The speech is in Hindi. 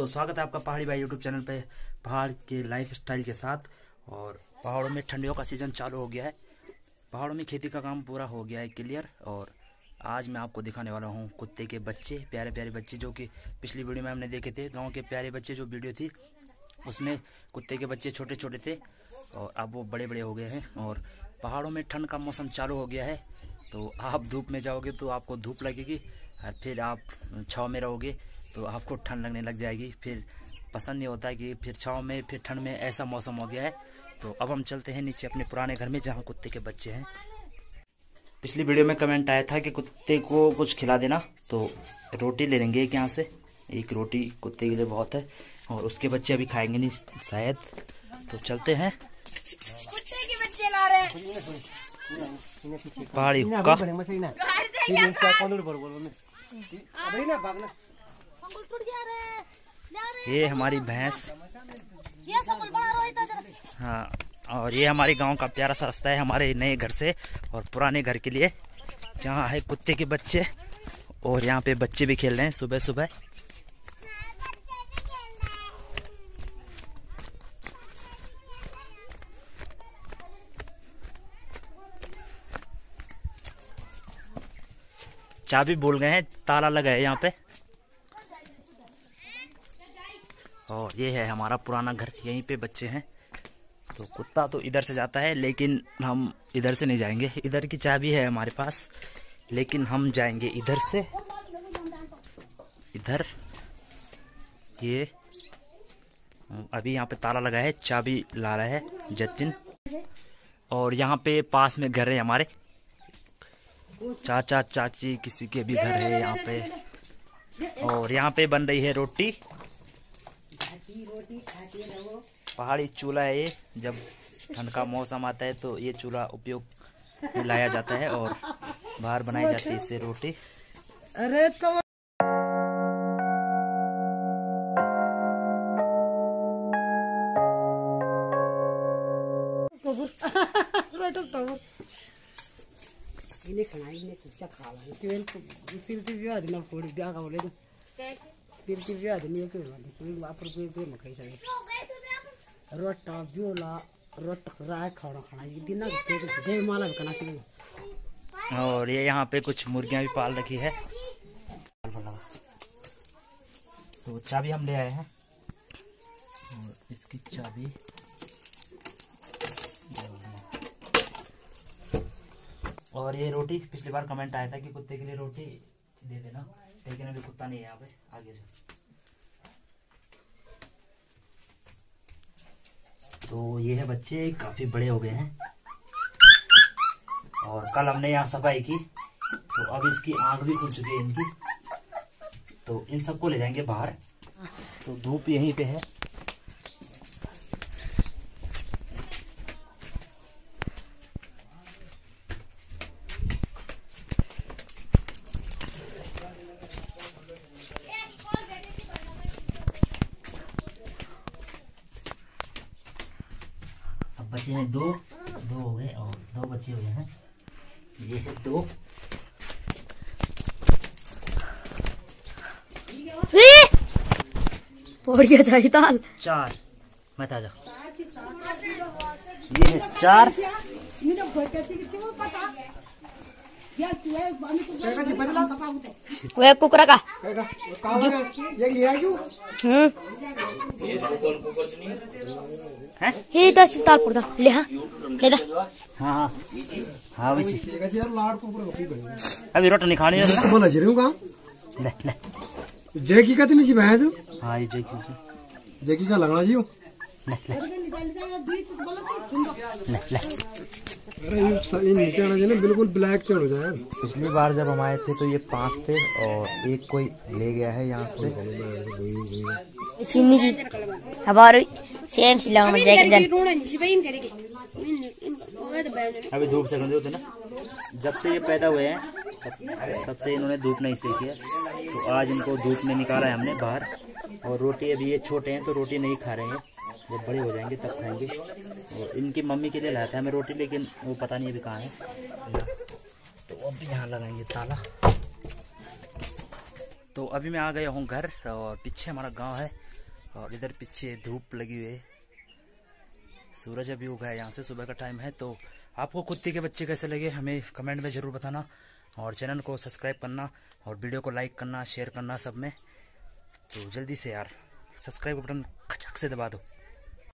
दोस्तों, स्वागत है आपका पहाड़ी भाई यूट्यूब चैनल पे, पहाड़ के लाइफ स्टाइल के साथ। और पहाड़ों में ठंडियों का सीज़न चालू हो गया है। पहाड़ों में खेती का काम पूरा हो गया है क्लियर और आज मैं आपको दिखाने वाला हूँ कुत्ते के बच्चे, प्यारे प्यारे बच्चे, जो कि पिछली वीडियो में हमने देखे थे। गाँव के प्यारे बच्चे जो वीडियो थी, उसमें कुत्ते के बच्चे छोटे छोटे थे। और अब वो बड़े बड़े हो गए हैं। और पहाड़ों में ठंड का मौसम चालू हो गया है। तो आप धूप में जाओगे तो आपको धूप लगेगी। और फिर आप छाव में रहोगे। तो आपको ठंड लगने लग जाएगी। फिर पसंद नहीं होता कि फिर छाव में फिर ठंड में ऐसा मौसम हो गया है। तो अब हम चलते हैं नीचे अपने पुराने घर में जहाँ कुत्ते के बच्चे हैं। पिछली वीडियो में कमेंट आया था कि कुत्ते को कुछ खिला देना। तो रोटी ले लेंगे एक यहाँ से। एक रोटी कुत्ते के लिए बहुत है। और उसके बच्चे अभी खाएँगे नहीं शायद। तो चलते हैं। कुत्ते के बच्चे ला रहे हैं। पहाड़ी हुक्का। ये हमारी भैंस। हाँ और ये हमारे गाँव का प्यारा सा रास्ता है हमारे नए घर से और पुराने घर के लिए। जहाँ है कुत्ते के बच्चे और यहाँ पे बच्चे भी खेल रहे हैं सुबह सुबह। चाबी भूल गए हैं ताला लगा है यहाँ पे। और ये है हमारा पुराना घर, यहीं पे बच्चे हैं। तो कुत्ता तो इधर से जाता है, लेकिन हम इधर से नहीं जाएँगे। इधर की चाबी है हमारे पास, लेकिन हम जाएँगे इधर से। इधर, ये, अभी यहाँ पे ताला लगा है, चाबी ला रहा है जतिन। और यहाँ पे पास में घर है हमारे। चाचा, चाची, किसी के भी घर है यहाँ पे। और यहाँ पे बन रही है रोटी। पहाड़ी चूल्हा है ये। जब ठंड का मौसम आता है तो ये चूल्हा उपयोग लाया जाता है और बाहर बनाई जाती है इससे रोटी। अरे तो ini kana ini kusa khala kiwen ku fil ti vya dina pori dia ka bole to fil ti vya dina ke wala kiwen wa par pe pe makai sa rota viola rota रा खाना खाना ये दिन के जय माला भी करना चाहिए। और ये यहाँ पे कुछ मुर्गियाँ भी पाल रखी है। तो चाबी हम ले आए हैं। और इसकी चाबी। और ये रोटी पिछली बार कमेंट आया था कि कुत्ते के लिए रोटी दे देना। लेकिन अभी कुत्ता नहीं है यहाँ पे, आगे से। तो ये है बच्चे, काफ़ी बड़े हो गए हैं। और कल हमने यहाँ सफ़ाई की तो अब इसकी आँख भी खुल चुकी है इनकी। तो इन सबको ले जाएँगे बाहर। तो धूप यहीं पे है। बचे हैं दो दो हो गए और दो बचे हुए हैं। ये है दो। पड़ गया ताल चार। मैं था जा। ये है चार। वे कुकरा का। हम्म। हैं? हे दस ताल पड़ दा। ले हाँ। ले दा। हाँ हाँ। हाँ वैसे अभी रोटी नहीं खानी है। बोला ज़रूर काम ले ले। जय की कहते नहीं हाँ ये जो। कीजिए जय की लगना जी ले ले। ले ले। अरे ये नीचे आना चाहिए बिल्कुल ब्लैक चढ़ जाए। पिछली बार जब हम आए थे तो ये पाँच थे और एक कोई ले गया है यहाँ से। चीनी जी हमारे सेम सिलावन में जाके जान अभी धूप से गंदे होते ना। जब से ये पैदा हुए हैं तब से इन्होंने धूप नहीं सीखी है। तो आज इनको धूप में निकाला है हमने बाहर। और रोटी अभी ये छोटे हैं तो रोटी नहीं खा रहे हैं। जब बड़े हो जाएँगे तब खाएँगे। और इनकी मम्मी के लिए लाया था हमें रोटी लेकिन वो पता नहीं अभी कहाँ है। तो अब यहाँ लगाएँगे ताला। तो अभी मैं आ गया हूँ घर और पीछे हमारा गाँव है। और इधर पीछे धूप लगी हुई है। सूरज अभी उगा है, यहाँ से सुबह का टाइम है तो आपको कुत्ते के बच्चे कैसे लगे, हमें कमेंट में ज़रूर बताना। और चैनल को सब्सक्राइब करना और वीडियो को लाइक करना शेयर करना सब में। तो जल्दी से यार सब्सक्राइब बटन खचक से दबा दो।